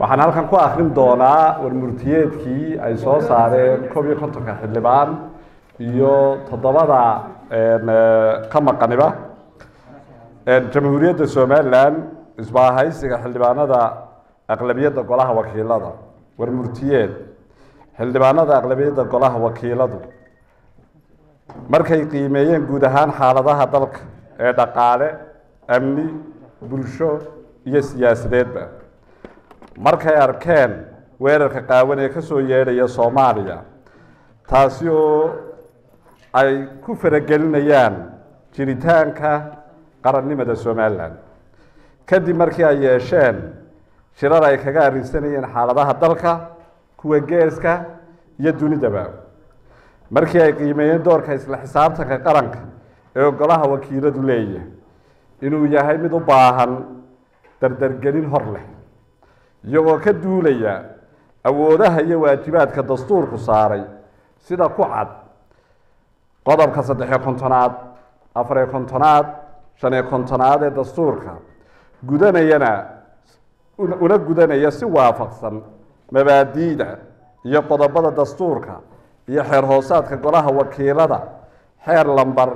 waxaan halkan ku akrin doonaa warmurtiyeedkii ay soo saareen koob iyo kontonka xildhibaan iyo toddobada ka maqaniba. Jamhuuriyadda somalilan isbaahaysiga xildhibaanada aqlabiyadda golaha wakiilada. Warmurtiyeed xildhibaanada aqlabiyadda golaha wakiiladu. Markay qiimeeyeen guud ahaan xaaladaha dalka ee dhaqaale amni bulsho iyo siyaasadeedba markay arkeen weerarka qaawan ee ka soo yeedhaya soomaaliya. Taasi oo ay ku faragelinayaan jiritaanka qarannimada somalilan. Kadib markii ay yeesheen shirar ay kaga arrinsanayeen xaaladaha dalka kuwa geeska iyo dunidaba. Markii ay qiimeeyeen doorka isla xisaabtanka qaranka ee golaha wakiiladu leeyahay inuu yahay mid u baahan dardargelin hor leh iyagoo ka duulaya awoodaha iyo waajibaadka dastuurku saaray sida ku cad qodobka saddexiyo kontonaad afariyo kontonaad shaniyo kontonaad ee dastuurka gudanayana una gudanaya si waafaqsan mabaadiida iyo qodobada dastuurka iyo xeer hoosaadka golaha wakiilada xeer lamber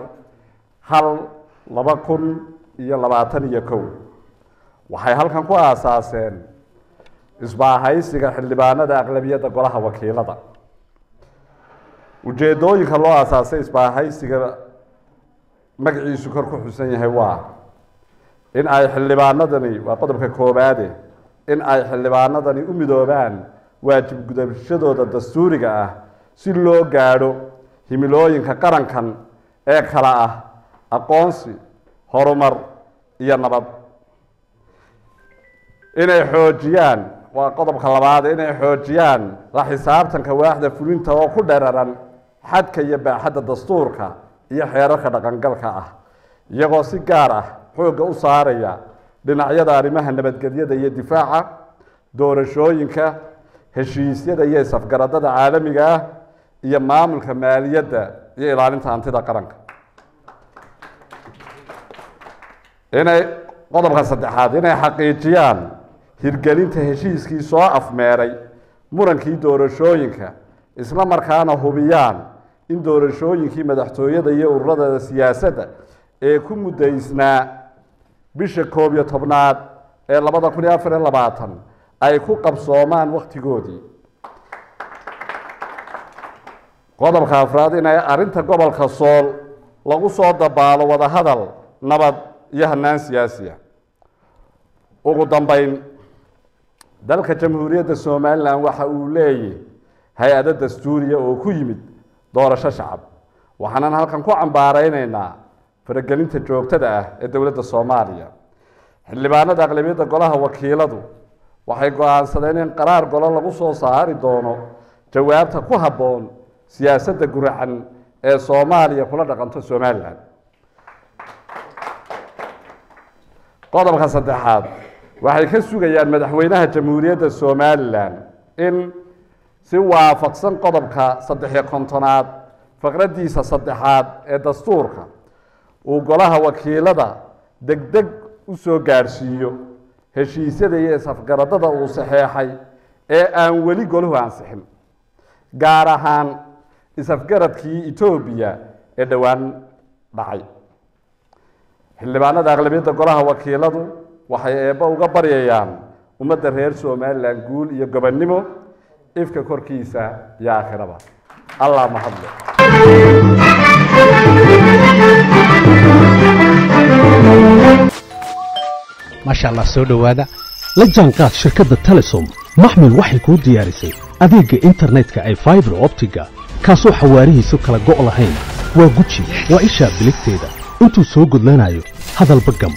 hal laba kun iyo labaatan iyo kow. Waxay halkan ku aasaaseen isbaahaysiga xildhibaanada aqlabiyadda golaha wakiilada. Ujeedooyinka loo aasaasay isbaahaysiga magaciisu kor ku xusan yahay waa in ay xildhibaanadani waa qodobka koobaade in ay xildhibaanadani u midoobaan waajib gudashadooda dastuuriga ah si loo gaadho himilooyinka qarankan ee kala ah aqoonsi horumar iyo nabad. Inay xoojiyaan waa qodobka labaad inay xoojiyaan la xisaabtanka waaxda fulinta oo ku dheraran xadka iyo baaxadda dastuurka iyo xeerarka dhaqangalka ah. Iyagoo si gaar ah xoogga u saaraya dhinacyada arrimaha nabadgelyada iyo difaaca doorashooyinka heshiisyada iyo isafgaradada caalamiga ah iyo maamulka maaliyadda iyo ilaalinta hantida qaranka. Inay qodobka saddexaad inay xaqiijiyaan hirgelinta heshiiskii soo afmeeray murankii doorashooyinka isla markaana hubiyaan in doorashooyinkii madaxtooyada iyo ururada siyaasadda ee ku muddaysnaa bisha koob iyo tobnaad ee labada kun iyo afar iyo labaatan ay ku qabsoomaan wakhtigoodii qodobka afraad inay arrinta gobolka sool lagu soo dabaalo wadahadal nabad iyo hanaan siyaasiya. Ugu dambeyn dalka jamhuuriyadda somalilan waxa uu leeyahy hay'ado dastuuriya oo ku yimid doorasho shacab. Waxaanan halkan ku cambaareyneynaa faragelinta joogtada ah ee dowladda soomaaliya. Xildhibaanada aqlabiyadda golaha wakiiladu waxay go'aansadeen in qaraar golo lagu soo saari doono jawaabta ku habboon siyaasadda guracan ee soomaaliya kula dhaqanto somalilan qodobka saddexaad waxay ka sugayaan madaxweynaha jamhuuriyadda somalilan in si waafaqsan qodobka saddexiyo kontonaad faqraddiisa saddexaad ee dastuurka uu golaha wakiilada degdeg u soo gaadhsiiyo heshiisyada iyo isafgaradada uu saxeexay ee aan weli golahu ansixin gaar ahaan isafgaradkii etoobiya ee dhowaan dhacay. Xildhibaanada aqlabiyadda golaha wakiiladu waxay eebbo uga baryayaan ummadda reer somalilan guul iyo gobonnimo ifka korkiisa iyo aakhiraba allah mahadle maasha allah soo dhowaada. La jaanqaad shirkadda telesom. Maxmil waxay kuu diyaarisay adeegga internetka ay faibar optiga kaasoo xawaarihiisu kala go' lahayn. Waa guji waa ishaa biligteeda. Intuu soo gudlanayo hadalba gam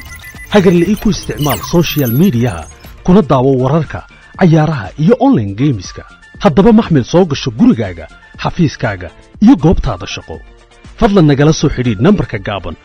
hagarla'ii ku isticmaal sochial midiyaha kuna daawo wararka cayaaraha iyo onlaine geemiska haddaba maxmil soo gasho gurigaaga xafiiskaaga iyo goobtaada shaqo. Fadlan nagala soo xidhiidh nambarka gaaban